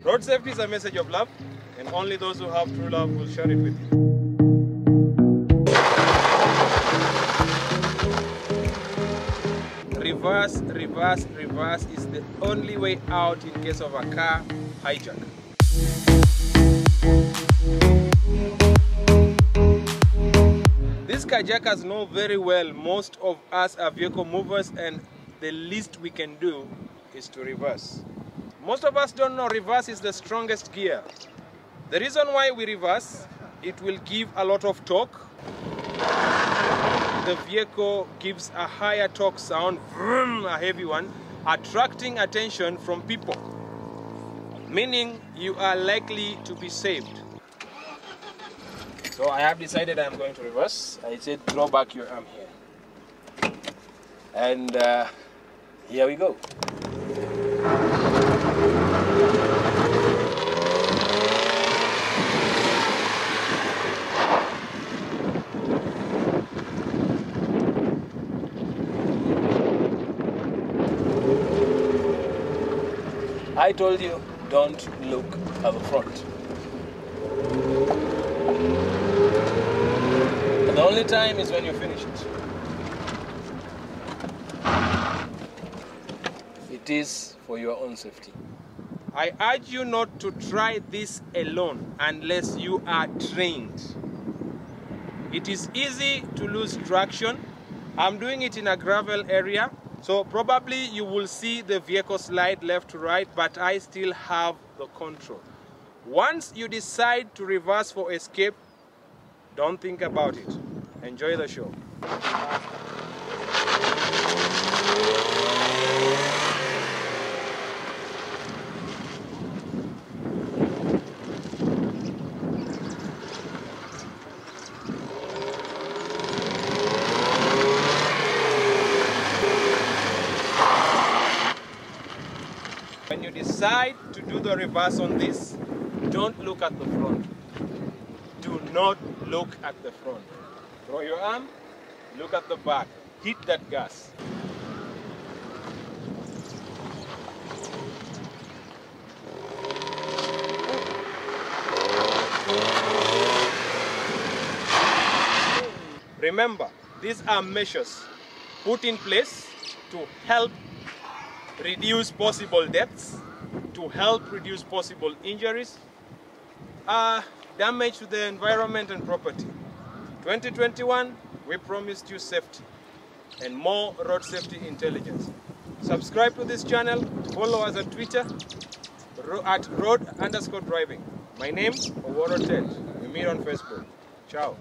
Road safety is a message of love, and only those who have true love will share it with you. Reverse, reverse, reverse is the only way out in case of a car hijack. These carjackers know very well most of us are vehicle movers and the least we can do is to reverse. Most of us don't know reverse is the strongest gear. The reason why we reverse, it will give a lot of torque. The vehicle gives a higher torque sound, vroom, a heavy one, attracting attention from people, meaning you are likely to be saved. So I have decided I'm going to reverse. I said throw back your arm here. And uh, here we go. I told you, don't look at the front. And the only time is when you finish it. It is for your own safety. I urge you not to try this alone unless you are trained. It is easy to lose traction. I'm doing it in a gravel area, so probably you will see the vehicle slide left to right, but I still have the control. Once you decide to reverse for escape, don't think about it. Enjoy the show. Decide to do the reverse on this, don't look at the front. Do not look at the front. Throw your arm, look at the back, hit that gas. Remember, these are measures put in place to help reduce possible deaths, to help reduce possible injuries, uh, damage to the environment and property. 2021, we promised you safety and more road safety intelligence. Subscribe to this channel, follow us on Twitter at road underscore driving. My name, Owuor Otet. We meet on Facebook. Ciao.